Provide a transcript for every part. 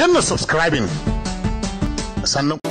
danna subscribing. Sannan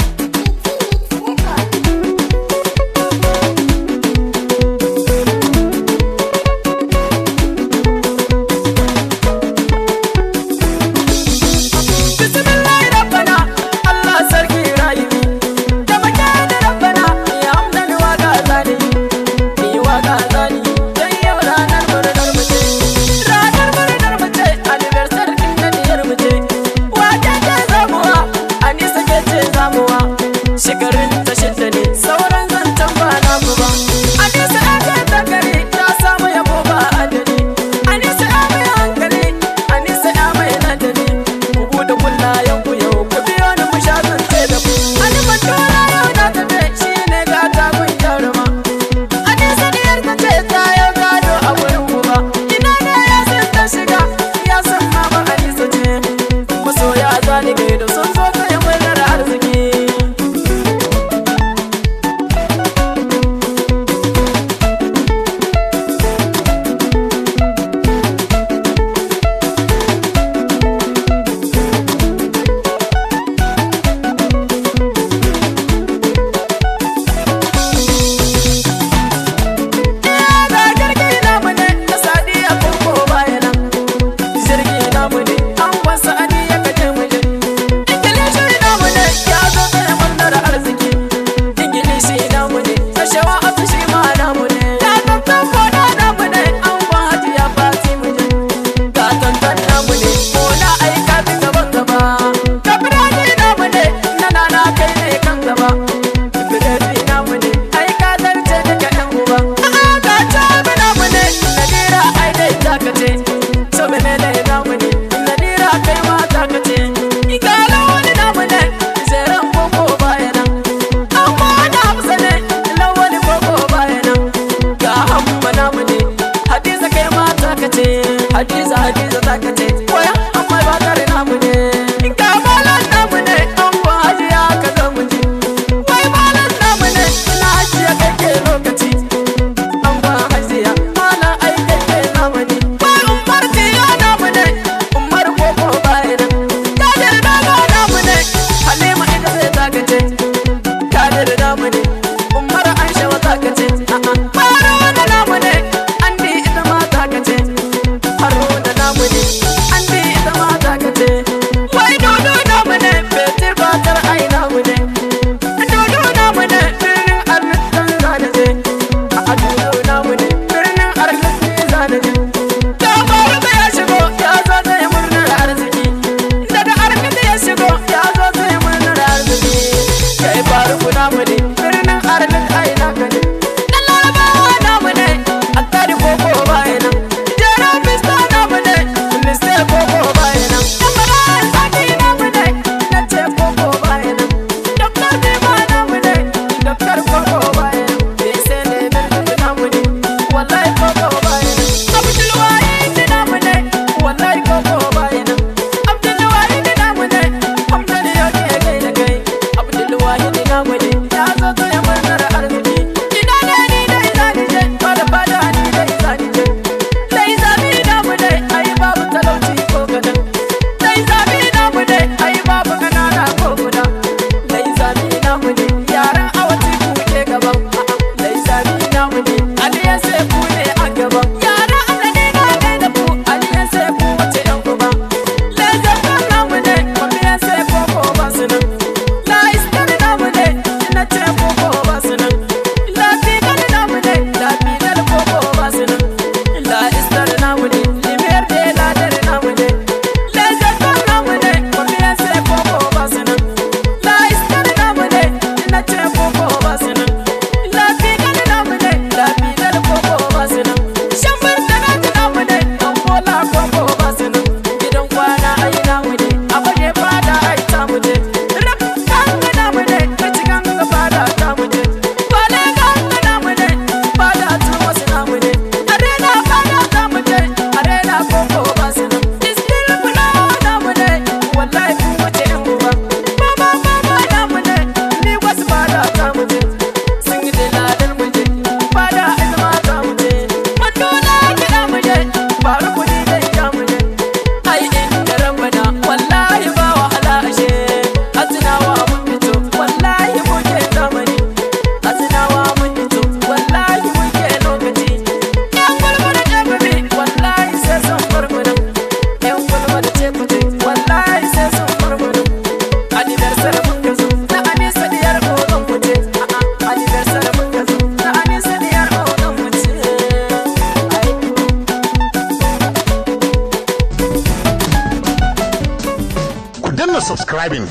danna subscribing.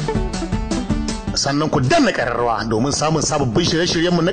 Sannan ku danna ƙararrawa domin samun sababbin shirye-shiryenmu na